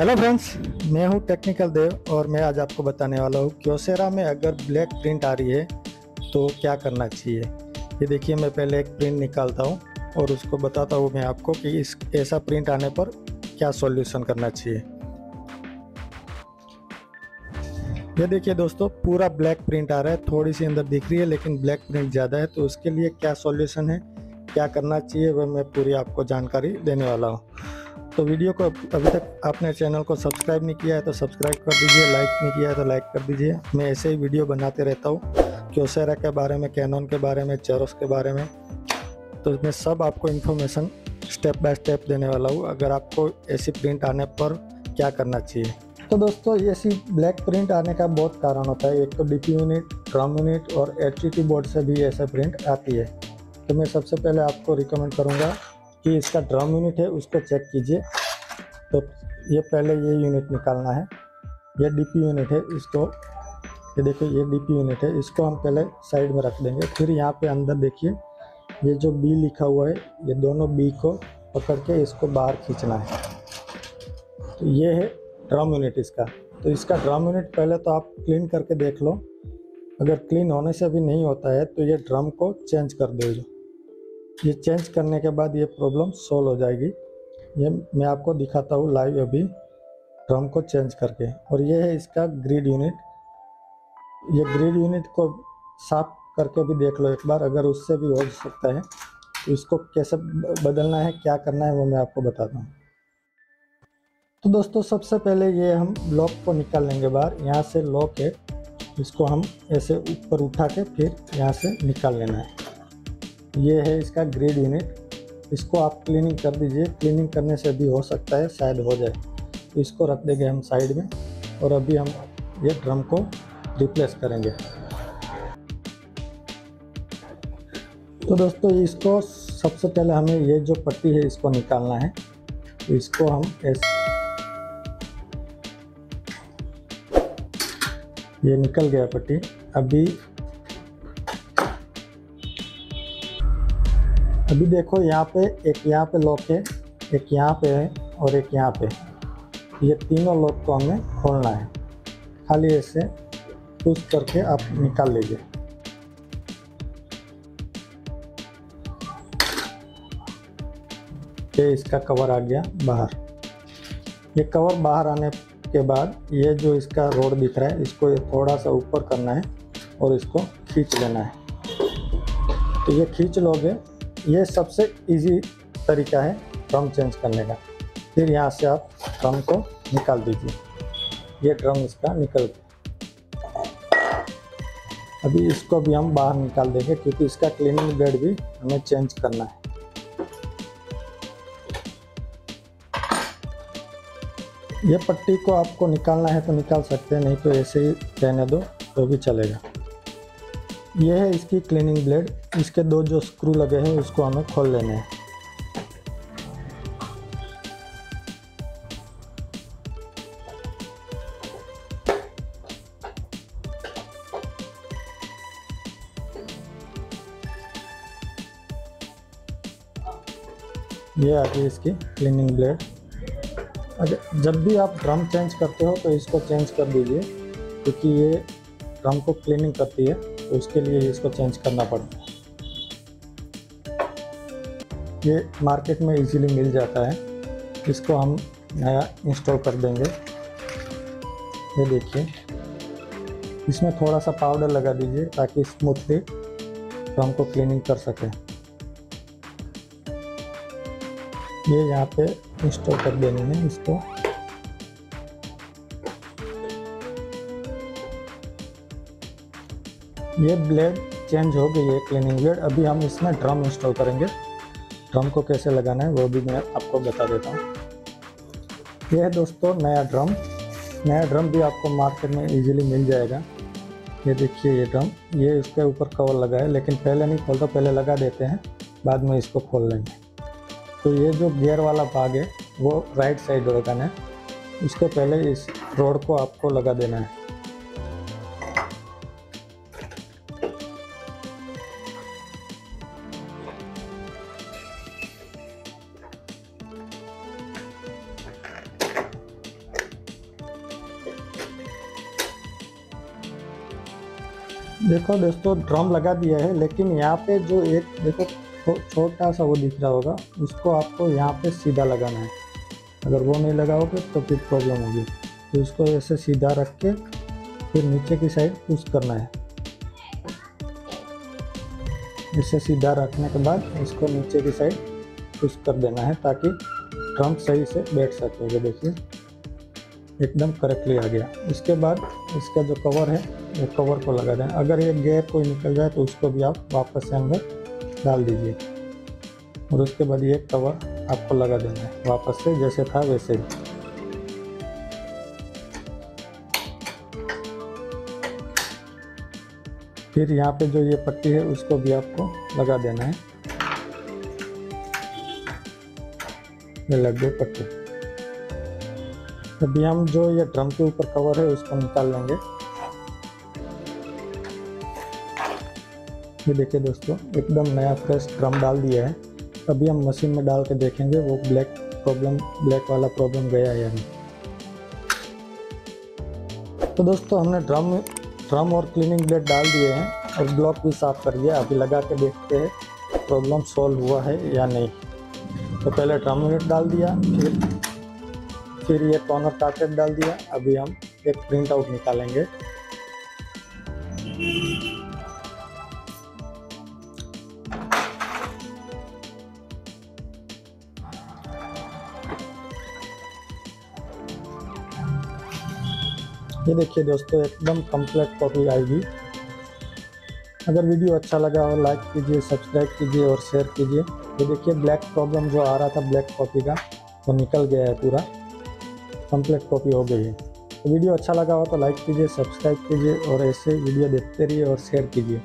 Hello friends मैं हूँ technical देव और मैं आज आपको बताने वाला हूँ क्योसेरा में अगर ब्लैक प्रिंट आ रही है तो क्या करना चाहिए? ये देखिए, मैं पहले एक प्रिंट निकालता हूँ और उसको बताता हूँ मैं आपको कि इस, ऐसा प्रिंट आने पर क्या सॉल्यूशन करना चाहिए। ये देखिए दोस्तों, पूरा ब्लैक प्रिंट आ रहा है, थोड़ी सी अंदर दिख रही है, लेकिन ब्लैक प्रिंट ज़्यादा है तो उसके लिए क्या सॉल्यूशन है, क्या करना चाहिए, वह मैं पूरी आपको जानकारी देने वाला हूँ। तो वीडियो को अभी तक आपने चैनल को सब्सक्राइब नहीं किया है तो सब्सक्राइब कर दीजिए, लाइक नहीं किया है तो लाइक कर दीजिए। मैं ऐसे ही वीडियो बनाते रहता हूँ क्योसेरा के बारे में, कैनन के बारे में, चेरोस के बारे में। तो मैं सब आपको इन्फॉर्मेशन स्टेप बाय स्टेप देने वाला हूँ। अगर आपको ऐसी प्रिंट आने पर क्या करना चाहिए? तो दोस्तों ऐसी ब्लैक प्रिंट आने का बहुत कारण होता है। एक तो डीपी यूनिट, ड्रम यूनिट और एच बोर्ड से भी ऐसा प्रिंट आती है। तो मैं सबसे पहले आपको रिकमेंड करूँगा कि इसका ड्रम यूनिट है उसको चेक कीजिए। तो ये पहले ये यूनिट निकालना है। ये डीपी यूनिट है, इसको, ये देखिए ये डीपी यूनिट है, इसको हम पहले साइड में रख देंगे। फिर यहाँ पे अंदर देखिए, ये जो बी लिखा हुआ है, ये दोनों बी को पकड़ के इसको बाहर खींचना है। तो ये है ड्रम यूनिट इसका। तो इसका ड्रम यूनिट पहले तो आप क्लीन करके देख लो। अगर क्लीन होने से भी नहीं होता है तो ये ड्रम को चेंज कर दो। ये चेंज करने के बाद ये प्रॉब्लम सोल्व हो जाएगी। ये मैं आपको दिखाता हूँ लाइव अभी ड्रम को चेंज करके। और ये है इसका ग्रिड यूनिट ये ग्रिड यूनिट को साफ़ करके भी देख लो एक बार, अगर उससे भी हो सकता है। तो इसको कैसे बदलना है, क्या करना है, वो मैं आपको बताता हूँ। तो दोस्तों, सबसे पहले ये हम लॉक को निकाल लेंगे बाहर। यहाँ से लॉक है। इसको हम ऐसे ऊपर उठा के फिर यहाँ से निकाल लेना है। ये है इसका ग्रिड यूनिट। इसको आप क्लीनिंग कर दीजिए। क्लीनिंग करने से भी हो सकता है, शायद हो जाए। तो इसको रख देंगे हम साइड में और अभी हम ये ड्रम को रिप्लेस करेंगे। तो दोस्तों, इसको सबसे पहले हमें ये जो पट्टी है, इसको निकालना है। तो इसको हम ऐसे ये निकल गया पट्टी। अभी अभी देखो यहाँ पे, एक यहाँ पे लॉक है, एक यहाँ पे है और एक यहाँ पे। ये तीनों लॉक को हमें खोलना है। खाली ऐसे पुश करके आप निकाल लीजिए। ये इसका कवर आ गया बाहर। ये कवर बाहर आने के बाद ये जो इसका रोड दिख रहा है, इसको थोड़ा सा ऊपर करना है और इसको खींच लेना है। तो ये खींच लोगे ये सबसे इजी तरीका है ड्रम चेंज करने का। फिर यहाँ से आप ड्रम को निकाल दीजिए। ये ड्रम इसका निकल गया। अभी इसको भी हम बाहर निकाल देंगे क्योंकि इसका क्लीनिंग ब्लेड भी हमें चेंज करना है। ये पट्टी को आपको निकालना है तो निकाल सकते हैं, नहीं तो ऐसे ही रहने दो तो भी चलेगा। ये है इसकी क्लीनिंग ब्लेड इसके दो जो स्क्रू लगे हैं, उसको हमें खोल लेने हैं। ये आ गई इसकी क्लीनिंग ब्लेड अगर जब भी आप ड्रम चेंज करते हो तो इसको चेंज कर दीजिए, क्योंकि ये ड्रम को क्लीनिंग करती है। तो उसके लिए इसको चेंज करना पड़ता है। ये मार्केट में इजीली मिल जाता है। इसको हम नया इंस्टॉल कर देंगे। ये देखिए। इसमें थोड़ा सा पाउडर लगा दीजिए ताकि स्मूथली ड्रम को क्लीनिंग कर सके। ये यहाँ पे इंस्टॉल कर देने हैं इसको। ये ब्लेड चेंज हो गई है क्लीनिंग ब्लेड अभी हम इसमें ड्रम इंस्टॉल करेंगे। ड्रम को कैसे लगाना है, वो भी मैं आपको बता देता हूँ। यह है दोस्तों, नया ड्रम नया ड्रम भी आपको मार्केट में इजीली मिल जाएगा। ये देखिए, ये ड्रम ये इसके ऊपर कवर लगा है लेकिन पहले नहीं खोलता, पहले लगा देते हैं। बाद में इसको खोल लेंगे। तो ये जो गियर वाला भाग है, वो राइट साइड लगाना है। उसके पहले इस रोड को आपको लगा देना है। देखो दोस्तों ड्रम लगा दिया है, लेकिन यहाँ पे जो एक, देखो छोटा सा वो दिख रहा होगा, उसको आपको यहाँ पे सीधा लगाना है। अगर वो नहीं लगाओगे तो फिर प्रॉब्लम होगी। तो इसको ऐसे सीधा रख के फिर नीचे की साइड पुश करना है। इसे सीधा रखने के बाद इसको नीचे की साइड पुश कर देना है, ताकि ड्रम सही से बैठ सके। देखिए। एकदम करेक्टली आ गया। इसके बाद इसका जो कवर है, ये कवर को लगा दें। अगर ये गैर कोई निकल जाए तो उसको भी आप वापस से अंदर डाल दीजिए। और उसके बाद ये कवर आपको लगा देना है, वापस से जैसे था वैसे ही। फिर यहाँ पे जो ये पट्टी है, उसको भी आपको लगा देना है। ये लग गई पट्टी। अभी हम जो ये ड्रम के ऊपर कवर है, उसको निकाल लेंगे। ये देखिए दोस्तों, एकदम नया फ्रेश ड्रम डाल दिया है। अभी हम मशीन में डाल के देखेंगे, वो ब्लैक प्रॉब्लम ब्लैक वाला प्रॉब्लम गया या नहीं। तो दोस्तों, हमने ड्रम ड्रम और क्लीनिंग ब्लेड डाल दिए हैं और ब्लॉक भी साफ़ कर दिया। अभी लगा के देखते हैं प्रॉब्लम सॉल्व हुआ है या नहीं। तो पहले ड्रम डाल दिया, फिर फिर ये टॉनर कार्टेड डाल दिया। अभी हम एक प्रिंट आउट निकालेंगे। ये देखिए दोस्तों, एकदम कंप्लीट कॉपी आएगी। अगर वीडियो अच्छा लगा हो लाइक कीजिए सब्सक्राइब कीजिए और शेयर कीजिए। ये देखिए ब्लैक प्रॉब्लम जो आ रहा था ब्लैक कॉपी का, वो निकल गया है पूरा। कंप्लीट कॉपी हो गई है। तो वीडियो अच्छा लगा हो तो लाइक कीजिए सब्सक्राइब कीजिए और ऐसे वीडियो देखते रहिए और शेयर कीजिए।